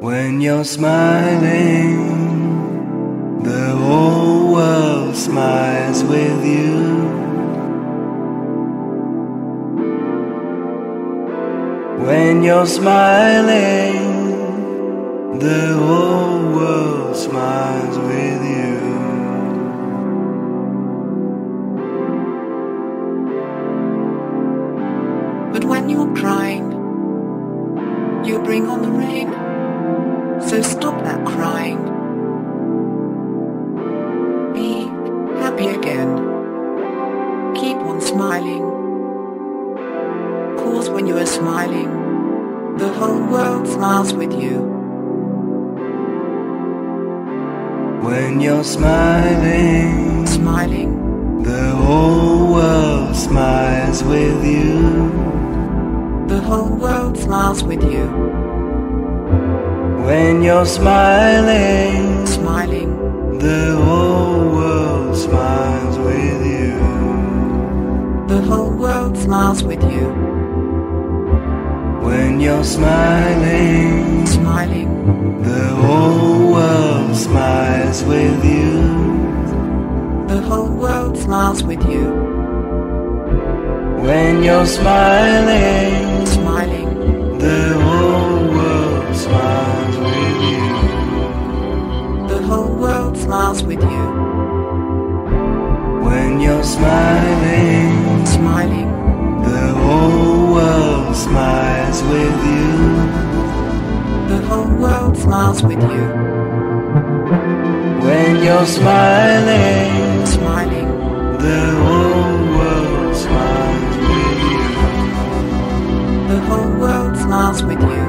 When you're smiling, the whole world smiles with you. When you're smiling, the whole world smiles with you. But when you're crying, you bring on the rain. So stop that crying. Be happy again. Keep on smiling. Cause when you are smiling, the whole world smiles with you. When you're smiling, Smiling, the whole world smiles with you. the whole world smiles with you. When you're smiling, Smiling, the whole world smiles with you. the whole world smiles with you. When you're smiling, Smiling, the whole world smiles with you. the whole world smiles with you. When you're smiling, smiling, Smiling, the whole world smiles with you. the whole world smiles with you. When you're smiling, Smiling, the whole world smiles with you. the whole world smiles with you.